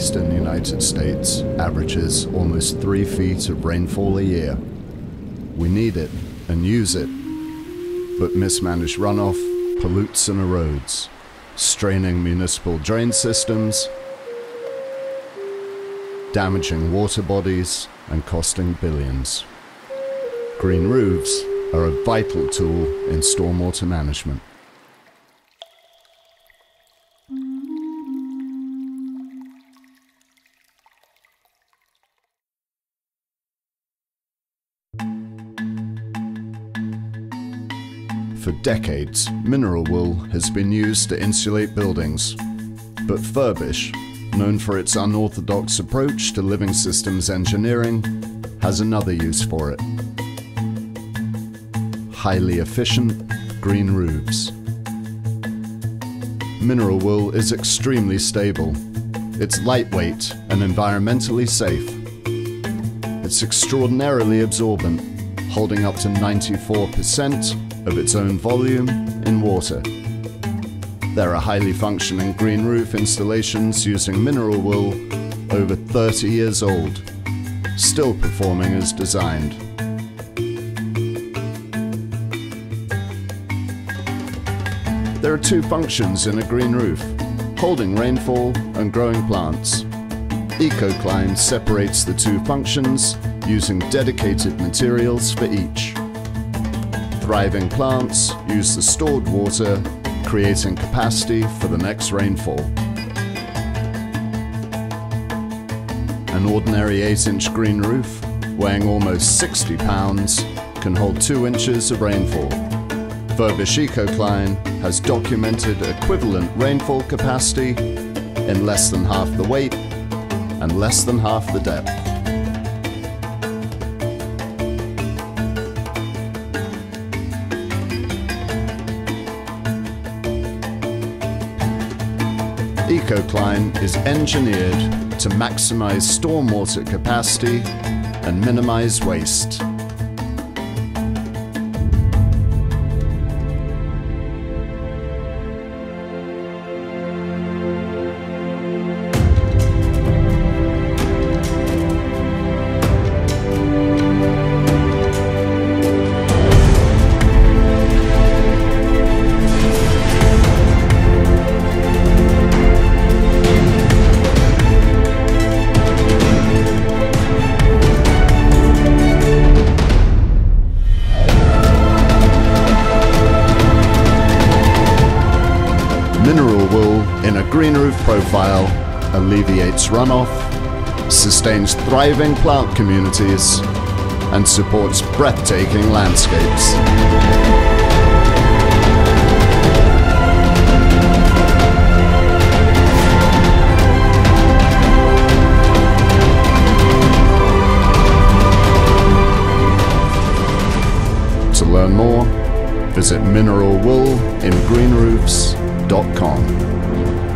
southeastern United States averages almost three feet of rainfall a year. We need it and use it, but mismanaged runoff pollutes and erodes, straining municipal drain systems, damaging water bodies, and costing billions. Green roofs are a vital tool in stormwater management. For decades, mineral wool has been used to insulate buildings. But Furbish, known for its unorthodox approach to living systems engineering, has another use for it. Highly efficient green roofs. Mineral wool is extremely stable. It's lightweight and environmentally safe. It's extraordinarily absorbent, holding up to 94% of its own volume in water. There are highly functioning green roof installations using mineral wool over 30 years old, still performing as designed. There are two functions in a green roof, holding rainfall and growing plants. EcoCline separates the two functions using dedicated materials for each thriving plants use the stored water, creating capacity for the next rainfall. An ordinary 8-inch green roof, weighing almost 60 pounds, can hold 2 inches of rainfall. Furbish EcoCline has documented equivalent rainfall capacity in less than half the weight and less than half the depth. EcoCline is engineered to maximize stormwater capacity and minimize waste. Mineral wool in a green roof profile alleviates runoff, sustains thriving plant communities, and supports breathtaking landscapes. To learn more, visit www.thebrightlife.com.